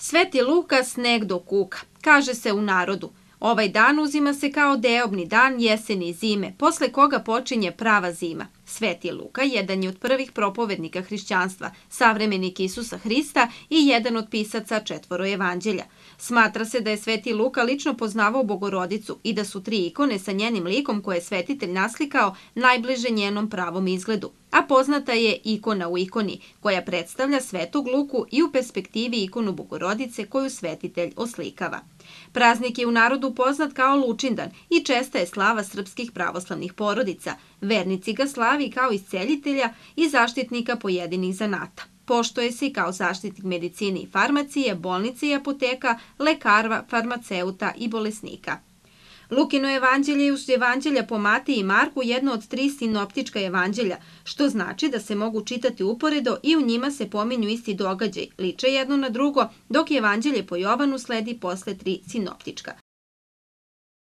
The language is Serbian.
Sveti Luka sneg do kuka, kaže se u narodu. Ovaj dan uzima se kao deobni dan jeseni i zime, posle koga počinje prava zima. Sveti Luka jedan je od prvih propovednika hrišćanstva, savremenik Isusa Hrista i jedan od pisaca četvoro evanđelja. Smatra se da je Sveti Luka lično poznavao Bogorodicu i da su tri ikone sa njenim likom koje je svetitelj naslikao najbliže njenom pravom izgledu. A poznata je ikona u ikoni, koja predstavlja Svetog Luku i u perspektivi ikonu Bogorodice koju svetitelj oslikava. Praznik je u narodu poznat kao Lučindan i česta je slava srpskih pravoslavnih porodica. Vernici ga slavi kao isceljitelja i zaštitnika pojedinih zanata. Poštoje se i kao zaštitnik medicine i farmacije, bolnice i apoteka, lekarva, farmaceuta i bolesnika. Lukino evanđelje je uz evanđelja po Matiji i Marku jedno od tri sinoptička evanđelja, što znači da se mogu čitati uporedo i u njima se pominju isti događaj, liče jedno na drugo, dok evanđelje po Jovanu sledi posle tri sinoptička.